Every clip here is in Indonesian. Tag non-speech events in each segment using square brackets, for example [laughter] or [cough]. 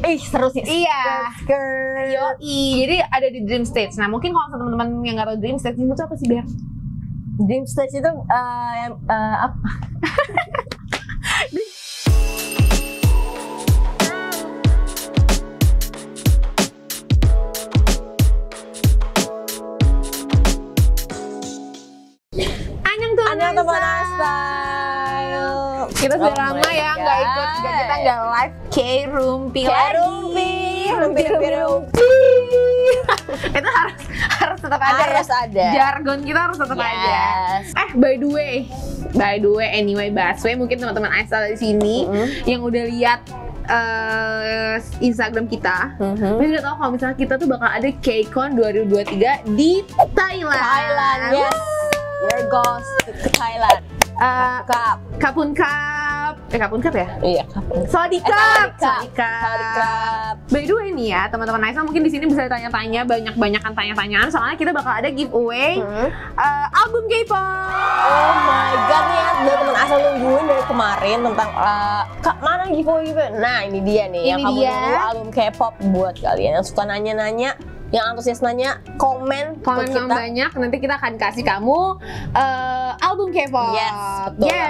Ih seru sih. Iya. Skirt. Yoi, jadi ada di Dream Stage. Nah mungkin kalau teman-teman yang nggak tahu Dream Stage itu apa sih Ber? Dream stage itu eh, yang, eh, apa? Anyang tuh teman Nisa. Kita sudah Oh lama ya nggak ikut, nggak kita nggak live K-Rumpi Kayak lagi. rumpi, rumpi, rumpi, rumpi. [laughs] Itu harus harus tetap ada Harus ya. ada. Jargon kita harus tetap ada. Yes. Eh by the way, by the way anyway Baswe mungkin teman-teman Aisa di sini Mhm. yang udah lihat eh, Instagram kita Mhm. Pasti udah tahu kalau misalnya kita tuh bakal ada KCON 2023 di Thailand. Thailand, yes. There goes to Thailand. Eh, Cup. Kapun Cup. Eh Kapun Cup ya? Iya, kapan? Saudi Eh, Cup. By the way nih ya, teman-teman Naisa mungkin di sini bisa tanya-tanya banyak-banyakan tanya-tanyaan soalnya kita bakal ada giveaway Hmm. eh, album K-pop. Oh my god nih ya, udah temen asal nungguin dari kemarin tentang eh, kak mana giveaway giveaway. Nah ini dia nih yang Ini kamu dia. nunggu album K-pop buat kalian yang suka nanya-nanya, yang antusias nanya, komen, Komen ke yang kita. banyak, nanti kita akan kasih kamu eh, album K-pop. Yes, betul.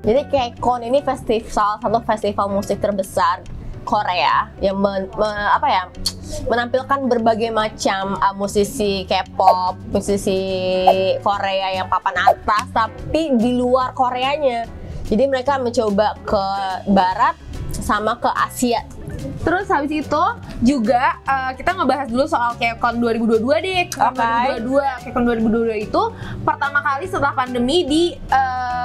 Jadi KCON ini festival salah satu festival musik terbesar Korea yang men- me- apa ya menampilkan berbagai macam uh, musisi K-pop, musisi Korea yang papan atas tapi di luar Koreanya. Jadi mereka mencoba ke barat sama ke Asia. Terus habis itu juga eh, kita ngebahas dulu soal KCON 2022 deh. KCON Oke. 2022, KCON 2022 itu pertama kali setelah pandemi di eh,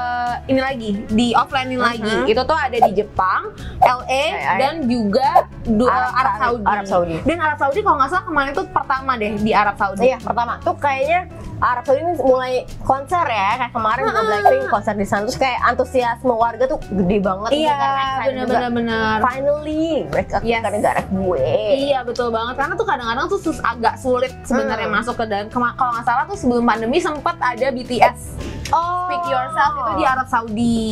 ini lagi, di offline Mhm. lagi. Itu tuh ada di Jepang, LA Ay, dan juga du- Arab Arab, Saudi. Arab Saudi. Dan Arab Saudi kalau nggak salah kemarin itu pertama deh di Arab Saudi. Iya, pertama tuh kayaknya Arab Saudi ini mulai konser ya, kayak kemarin juga. Blackpink konser di sana terus kayak antusiasme warga tuh gede banget Iya, benar-benar benar. Finally, mereka Yes. ke negara gue. Iya betul banget karena tuh kadang-kadang tuh sus agak sulit sebenarnya Hmm. masuk ke dalam. Kalau nggak salah tuh sebelum pandemi sempat ada BTS Oh. Speak Yourself itu di Arab Saudi.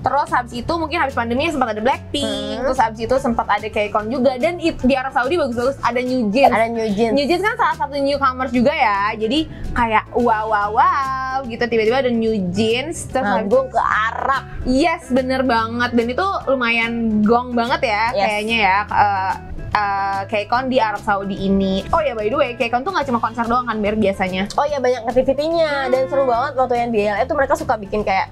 Terus habis itu mungkin habis pandemi sempat ada Blackpink. Hmm. Terus habis itu sempat ada KCON juga dan it- di Arab Saudi bagus-bagus ada New Jeans. Ada New Jeans. New Jeans kan salah satu newcomers juga ya. Jadi kayak wow wow wow gitu tiba-tiba ada New Jeans terus habis Nanggung ke Arab. Yes, bener banget. Dan itu lumayan gong banget ya Yes. kayaknya ya. Uh, uh, KCON di Arab Saudi ini. Oh ya by the way, KCON tuh nggak cuma konser doang kan Ber biasanya. Oh iya banyak activity-nya dan seru banget waktu yang di LA tuh mereka suka bikin kayak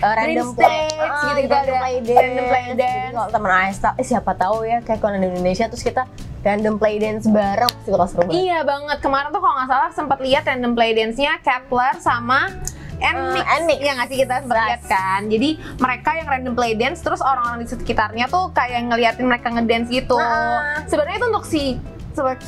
uh, random stage, Ah, gitu-gitu random ada. play dance. Random play dance. kalau teman Aista, eh siapa tahu ya kayak di Indonesia terus kita random play dance bareng pasti bakal seru banget. Iya banget. Kemarin tuh kalau nggak salah sempat lihat random play dance-nya Kepler sama Nmix. Eh, Nmix. Ya nggak sih kita sempat Yes. lihat kan. Jadi mereka yang random play dance terus orang-orang di sekitarnya tuh kayak ngeliatin mereka ngedance gitu. Ah. Sebenarnya itu untuk si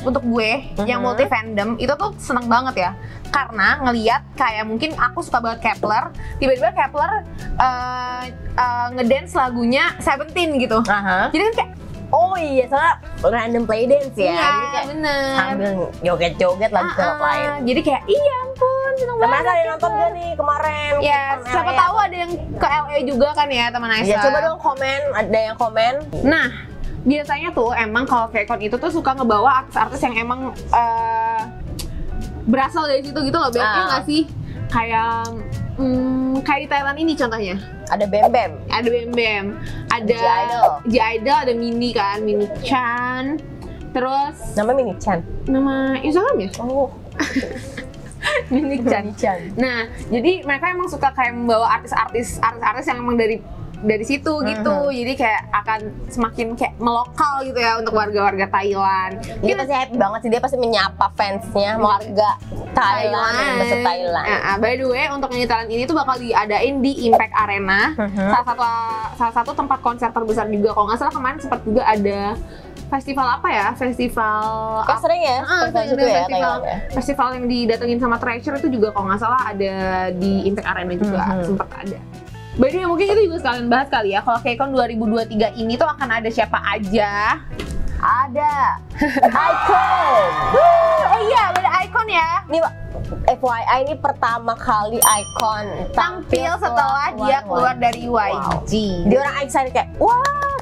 untuk gue yang Mhm. multi fandom itu tuh seneng banget ya karena ngeliat kayak mungkin aku suka banget Kepler tiba-tiba Kepler eh, eh, ngedance lagunya Seventeen gitu Aha. jadi kan kayak Oh iya, soalnya random play dance ya. iya Jadi kayak bener sambil joget-joget lagu Ah, K-pop ah. lain. jadi kayak iya ampun seneng Teman banget ada yang Kepler. nonton gak nih kemarin? Ya, Nonton siapa tahu ada yang ke LA juga kan ya teman Aisyah. Ya coba dong komen, ada yang komen. Nah, biasanya tuh emang kalau KCON itu tuh suka ngebawa artis-artis yang emang eh, berasal dari situ gitu loh, berarti Ah. nggak sih? Kayak hmm, kayak di Thailand ini contohnya. Ada Bem Bem. Ada Bem Bem, ada J-Idol. J-Idol, ada Mini kan, Mini Chan. Terus Nama Mini Chan. nama Instagramnya Oh, [laughs] [laughs] Mini Chan. Chan. Nah, jadi mereka emang suka kayak membawa artis-artis artis-artis yang emang dari dari situ gitu. Mhm. Jadi kayak akan semakin kayak melokal gitu ya untuk warga-warga Thailand. Dia pasti happy banget sih, dia pasti menyapa fansnya, warga Thailand, bahasa Thailand. Nah, ah, by the way, untuk yang di Thailand ini tuh bakal diadain di Impact Arena. Mhm. Salah satu salah satu tempat konser terbesar juga. Kalau nggak salah kemarin sempat juga ada festival apa ya? Festival Kok sering ya? Situ ada ya, festival, ya? festival yang didatengin sama Treasure itu juga kalau nggak salah ada di Impact Arena juga Mhm. sempat ada. By the way, mungkin kita juga sekalian bahas kali ya kalau KCON 2023 ini tuh akan ada siapa aja. Ada [laughs] Icon. Oh iya, ada Icon ya. Ini FYI ini pertama kali Icon Tampil setelah dia keluar dari YG. Dia orang excited kayak, wah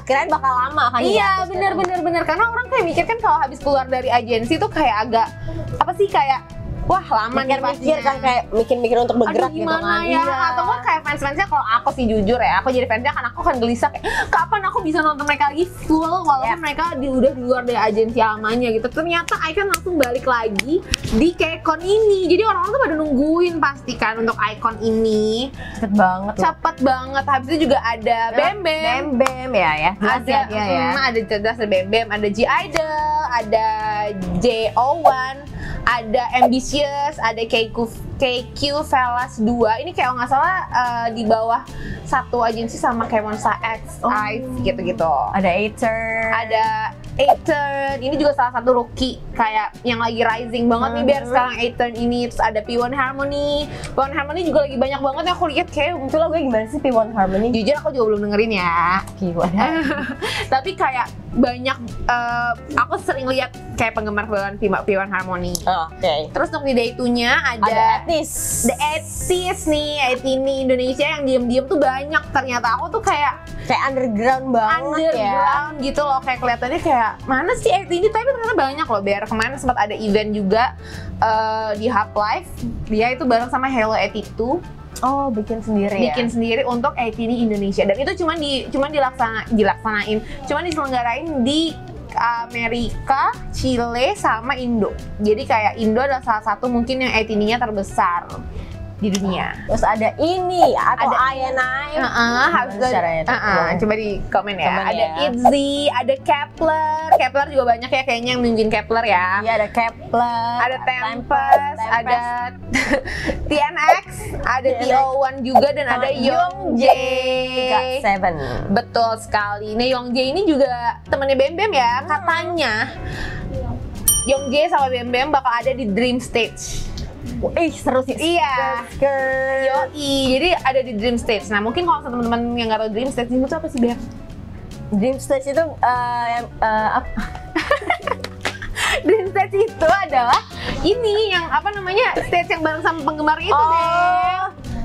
kirain bakal lama kan Iya bener bener bener. Karena orang kayak mikir kan kalau habis keluar dari agensi tuh kayak agak apa sih kayak wah lama nih pastinya. kan kayak mikir-mikir untuk bergerak Aduh gitu gimana kan. ya? Iya. atau kan kayak fans-fansnya kalau aku sih jujur ya aku jadi fansnya kan aku kan gelisah kayak kapan aku bisa nonton mereka lagi full? Walaupun Yep. mereka di, udah di luar dari agensi lamanya gitu. Ternyata Icon langsung balik lagi di Kekon ini. Jadi orang-orang tuh pada nungguin pasti kan untuk Icon ini. Cepet banget loh. cepet banget. Habis itu juga ada Bem Bem Bem Bem ya ya? Ada ya ya hmm, ada cerdas ada Bem Bem ada G Idol ada JO1 ada Ambitious ada KQ KQ Velas 2 ini kayak nggak salah eh, di bawah satu agensi sama kayak Monsta X, Oh. IVE gitu-gitu. Ada Aether. Ada Aetern ini juga salah satu rookie kayak yang lagi rising banget nih biar Mhm. sekarang Aetern ini. Terus ada P1 Harmony. P1 Harmony juga lagi banyak banget. Yang aku lihat kayak itu lagunya gimana sih P1 Harmony? Jujur aku juga belum dengerin ya. Gimana [laughs] tapi kayak banyak eh, aku sering lihat kayak penggemar P1 P1 Harmony oke. Terus untuk di day 2-nya ada ada, Etis. The Etis nih Etini Indonesia yang diem-diem tuh banyak. Ternyata aku tuh kayak kayak underground banget ya. underground gitu loh. Kayak kelihatannya kayak mana sih Etini tapi ternyata banyak loh. Biar kemarin sempat ada event juga eh, di Hub Live dia itu bareng sama Hello Attitude oh bikin sendiri bikin ya sendiri untuk ATD Indonesia. Dan itu cuma di cuma dilaksana dilaksanain. Cuma diselenggarain di Amerika, Chile sama Indo. Jadi kayak Indo adalah salah satu mungkin yang ATD-nya terbesar di dunia. terus ada ini atau Ada- INI Heeh, harus Gimana caranya tuh? Heeh, coba di komen ya. Komen ada ya. Itzy, ada Kepler. Kepler juga banyak ya kayaknya yang nunjukin Kepler ya. Iya ada Kepler, ada Tempest, ada TNX, [laughs] ada TNX. TO1 juga dan ada. God Seven. Betul sekali. Nah, Youngjae ini juga temannya Bem Bem ya, katanya. Youngjae sama Bem Bem bakal ada di Dream Stage. Ih seru sih. Iya. Skirt. Yoi, jadi ada di Dream Stage. Nah, mungkin kalau teman-teman yang nggak tahu Dream Stage itu apa sih, Bem? Dream Stage itu eh, yang, eh, apa? [laughs] Dream Stage itu adalah ini yang apa namanya stage yang bareng sama penggemar itu oh, deh.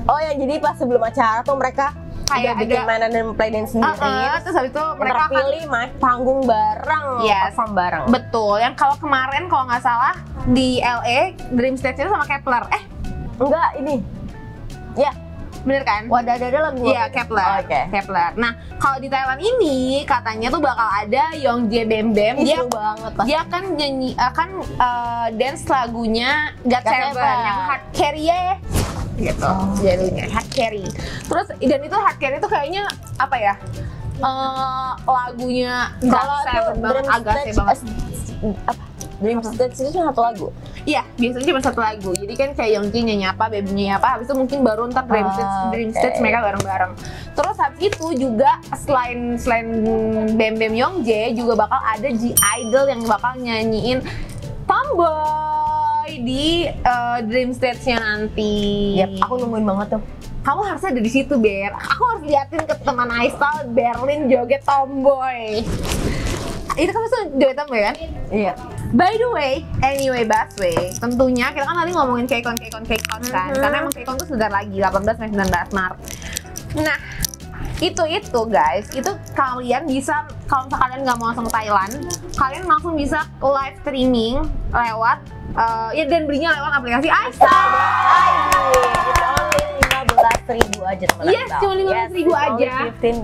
oh ya jadi pas sebelum acara tuh mereka Kayak udah bikin ada- mainan dan play dance sendiri. Uh-uh, terus habis itu mereka akan terpilih main panggung bareng, Yes. perform bareng. betul. Yang kalau kemarin kalau nggak salah di LA Dream Stage itu sama Kepler. Eh, Enggak ini. Ya, bener kan? wadah dada lagu. Iya? Kepler. Oke. Kepler. Nah, kalau di Thailand ini katanya tuh bakal ada Youngjae Bem Bem. Ih, Dia seru banget pas. dia akan nyanyi akan eh, dance lagunya God, Seven yang hard carry ya gitu Oh. jadinya hard carry terus dan itu hard carry itu kayaknya apa ya eh lagunya Kalau Dream agak banget eh, apa? Dream Stage itu cuma satu lagu. iya biasanya cuma satu lagu jadi kan kayak Youngjae nyanyi apa Baby nyanyi apa habis itu mungkin baru ntar Dream Ah, Stage Dream oke. Stage mereka bareng-bareng terus habis itu juga selain selain Bem Bem Youngjae juga bakal ada G Idol yang bakal nyanyiin Tomboy di eh, Dream Stage-nya nanti. Yap, aku nungguin banget tuh. Kamu harusnya ada di situ, Ber. Aku harus liatin ke teman Aistal Berlin joget Tomboy. Itu kan maksudnya joget Tomboy kan? Iya. By the way, anyway, Baswe, tentunya kita kan tadi ngomongin Kekon, Kekon, Kekon kan, Mhm. karena emang Kekon tuh sebentar lagi, 18 sampai 19 Maret. Nah, itu itu guys, itu kalian bisa kalau kalian nggak mau langsung ke Thailand, kalian langsung bisa live streaming lewat eh, ya dan belinya lewat aplikasi Aisa. Lima belas ribu aja teman Yes, cuma 15.000 aja. Fifteen.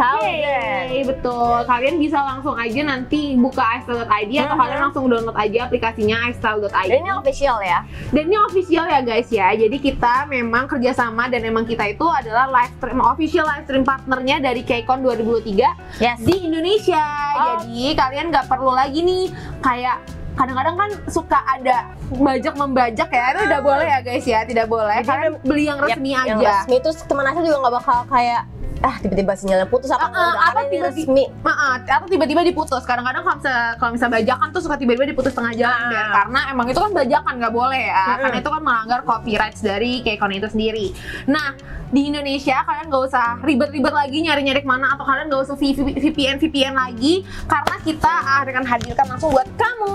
Yeay, betul. Kalian bisa langsung aja nanti buka iStyle.id atau Mhm. kalian langsung download aja aplikasinya iStyle.id. Dan ini official ya. Dan ini official ya guys ya. Jadi kita memang kerjasama dan memang kita itu adalah live stream official live stream partnernya dari KCON 2023 Yes. di Indonesia. Oh. Jadi kalian nggak perlu lagi nih kayak kadang-kadang kan suka ada bajak membajak ya. Itu tidak boleh ya guys ya. Tidak boleh. Jadi kalian beli yang Yap, resmi aja. resmi itu teman aku juga nggak bakal kayak ah tiba-tiba sinyalnya putus apa enggak apa karena ini tiba-tiba- resmi. Maaf, atau tiba-tiba diputus. Kadang-kadang kalau misalnya kalau misalnya bajakan tuh suka tiba-tiba diputus tengah jalan. Ber. karena emang itu kan bajakan nggak boleh ya, karena itu kan melanggar copyright dari Kekon itu sendiri. Nah, di Indonesia kalian nggak usah ribet-ribet lagi nyari-nyari ke mana atau kalian nggak usah VPN VPN lagi, karena kita akan hadirkan langsung buat kamu.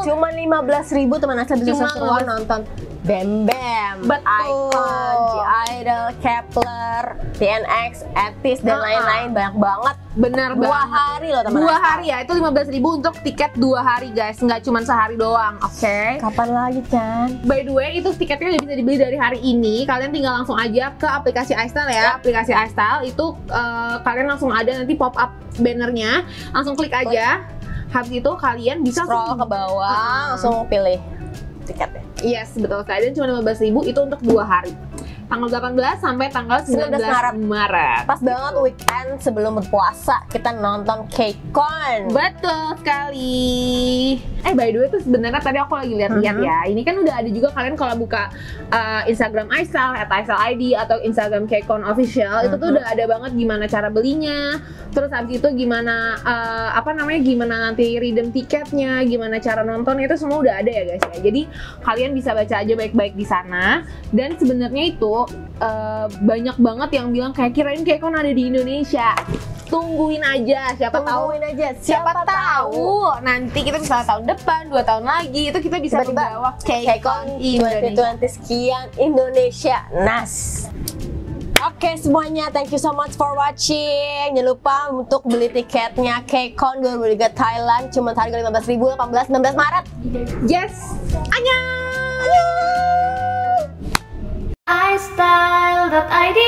Cuma 15 ribu teman Asa bisa Cuma seseruan 15. nonton Bam Bam, Betul. Icon, G-Idol, Kepler, TNX, Etis, dan Uh-uh. lain-lain banyak banget. Bener Dua banget. hari loh teman Dua hari ya, itu 15.000 ribu untuk tiket dua hari guys, nggak cuma sehari doang, oke? Kapan lagi kan? By the way, itu tiketnya udah bisa dibeli dari hari ini. Kalian tinggal langsung aja ke aplikasi iStyle ya. Aplikasi iStyle itu eh, kalian langsung ada nanti pop up bannernya, langsung klik aja. Habis itu kalian bisa Scroll ke bawah, Uh-uh. langsung pilih tiketnya. Yes, betul sekali. Dan cuma 15.000 itu untuk dua hari. Tanggal 18 sampai tanggal 19, 19 Maret. Maret. Pas banget weekend sebelum berpuasa kita nonton KCON. Betul sekali. Eh by the way tuh sebenarnya tadi aku lagi lihat-lihat Mhm. ya. Ini kan udah ada juga kalian kalau buka uh, Instagram iStyle atau iStyle ID atau Instagram Kcon official itu tuh Mhm. udah ada banget gimana cara belinya. Terus habis itu gimana uh, apa namanya gimana nanti redeem tiketnya, gimana cara nonton itu semua udah ada ya guys ya. Jadi kalian bisa baca aja baik-baik di sana. Dan sebenarnya itu uh, banyak banget yang bilang kayak kirain Kcon ada di Indonesia. Tungguin aja, siapa tahu Tungguin aja. siapa tahu nanti kita bisa tahun depan dua tahun lagi itu kita bisa Tiba-tiba membawa KCON Indonesia 2020 sekian Indonesia Nas. Oke semuanya, thank you so much for watching. Jangan lupa untuk beli tiketnya KCON 2023 Thailand cuma harga 15.000 18 19 Maret. yes Annyeong! iStyle.id